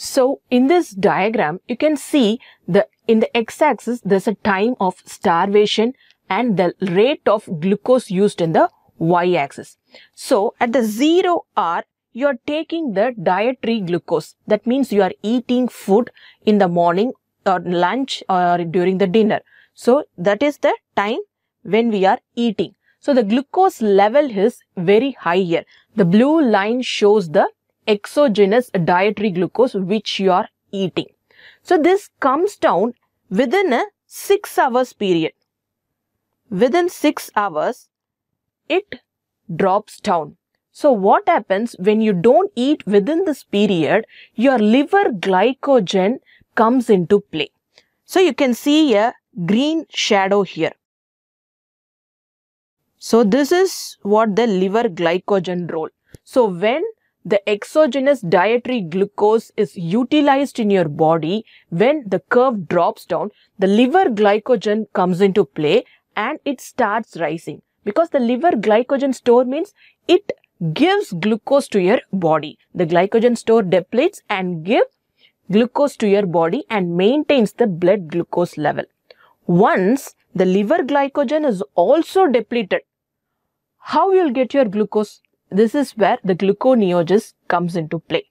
So in this diagram, you can see the in the x-axis, there's a time of starvation and the rate of glucose used in the y-axis. So at the zero hour, you are taking the dietary glucose. That means you are eating food in the morning or lunch or during the dinner. So that is the time when we are eating. So the glucose level is very high here. The blue line shows the exogenous dietary glucose which you are eating. So this comes down within a 6 hours period. Within 6 hours, it drops down. So what happens when you don't eat within this period, your liver glycogen comes into play. So you can see a green shadow here. So this is what the liver glycogen role. So when the exogenous dietary glucose is utilized in your body, when the curve drops down, the liver glycogen comes into play and it starts rising. Because the liver glycogen store means it gives glucose to your body. The glycogen store depletes and give glucose to your body and maintains the blood glucose level. Once the liver glycogen is also depleted, how you'll get your glucose? This is where the gluconeogenesis comes into play.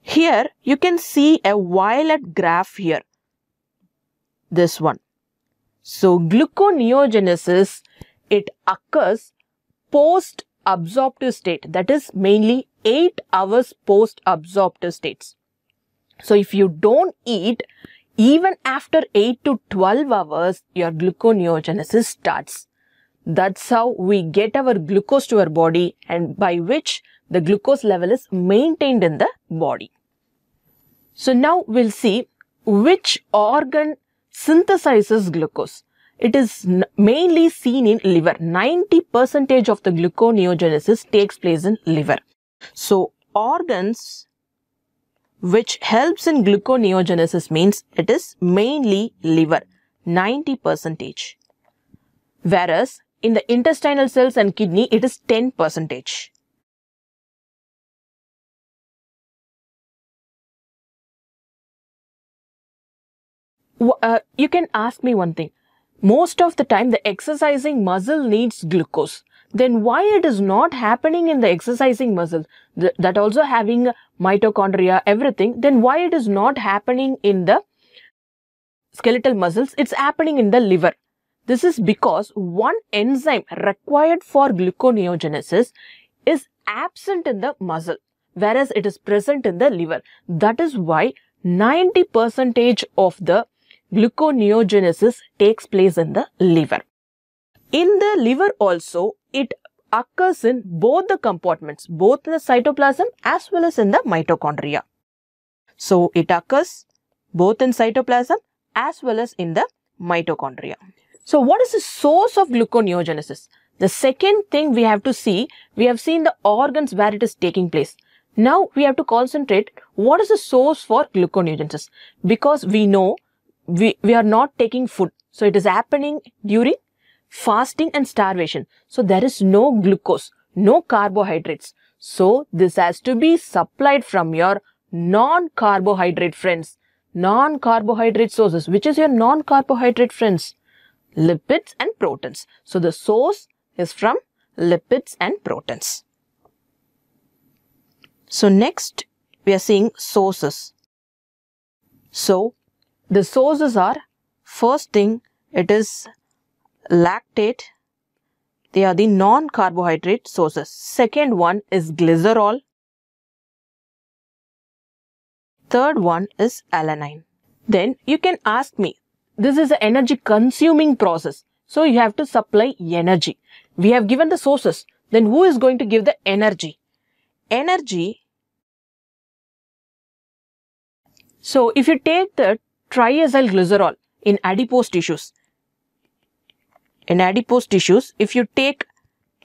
Here you can see a violet graph here. This one. So gluconeogenesis, it occurs post absorptive state that is mainly 8 hours post absorptive states. So if you don't eat even after 8 to 12 hours your gluconeogenesis starts. That's how we get our glucose to our body and by which the glucose level is maintained in the body. So now we'll see which organ synthesizes glucose. It is mainly seen in liver. 90% of the gluconeogenesis takes place in liver. So organs which helps in gluconeogenesis means it is mainly liver. 90%. Whereas in the intestinal cells and kidney, it is 10 percentage. Uh, you can ask me one thing. Most of the time, the exercising muscle needs glucose. Then why it is not happening in the exercising muscle, th that also having mitochondria, everything, then why it is not happening in the skeletal muscles, it's happening in the liver. This is because one enzyme required for gluconeogenesis is absent in the muscle, whereas it is present in the liver. That is why 90% of the gluconeogenesis takes place in the liver. In the liver also, it occurs in both the compartments, both in the cytoplasm as well as in the mitochondria. So, it occurs both in cytoplasm as well as in the mitochondria. So what is the source of gluconeogenesis? The second thing we have to see, we have seen the organs where it is taking place. Now we have to concentrate what is the source for gluconeogenesis because we know we, we are not taking food. So it is happening during fasting and starvation. So there is no glucose, no carbohydrates. So this has to be supplied from your non-carbohydrate friends. Non-carbohydrate sources. Which is your non-carbohydrate friends? Lipids and proteins. So the source is from lipids and proteins. So next we are seeing sources. So the sources are first thing it is lactate. They are the non-carbohydrate sources. Second one is glycerol. Third one is alanine. Then you can ask me this is an energy consuming process. So you have to supply energy. We have given the sources. Then who is going to give the energy? Energy. So if you take the triacyl glycerol in adipose tissues, in adipose tissues, if you take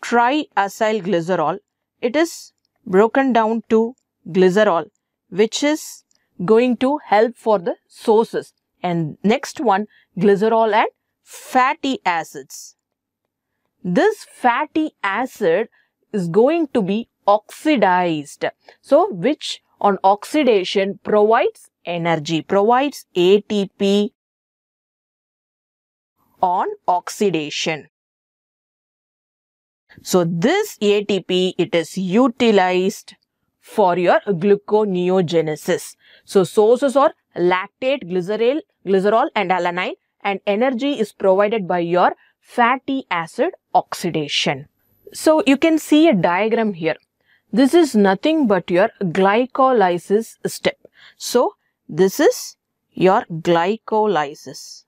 triacyl glycerol, it is broken down to glycerol, which is going to help for the sources and next one glycerol and fatty acids. This fatty acid is going to be oxidized. So which on oxidation provides energy, provides ATP on oxidation. So this ATP, it is utilized for your gluconeogenesis. So sources are lactate, glycerol, glycerol and alanine and energy is provided by your fatty acid oxidation. So you can see a diagram here. This is nothing but your glycolysis step. So this is your glycolysis.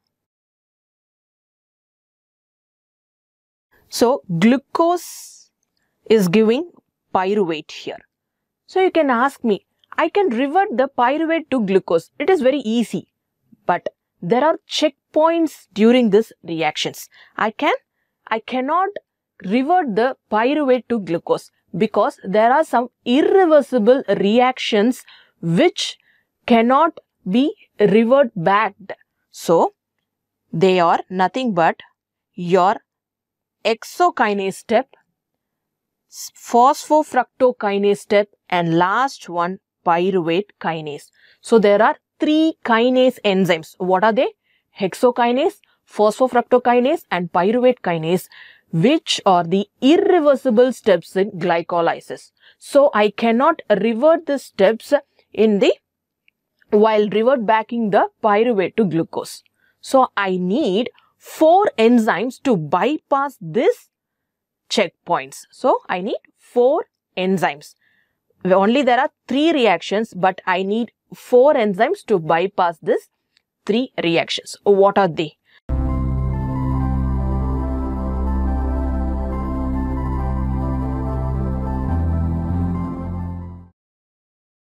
So glucose is giving pyruvate here. So you can ask me, I can revert the pyruvate to glucose. It is very easy. But there are checkpoints during this reactions. I can, I cannot revert the pyruvate to glucose because there are some irreversible reactions which cannot be revert back. So, they are nothing but your hexokinase step, phosphofructokinase step and last one pyruvate kinase. So there are three kinase enzymes. What are they? Hexokinase, phosphofructokinase and pyruvate kinase which are the irreversible steps in glycolysis. So I cannot revert the steps in the while revert backing the pyruvate to glucose. So I need four enzymes to bypass this checkpoints. So I need four enzymes. Only there are three reactions, but I need four enzymes to bypass this three reactions. What are they?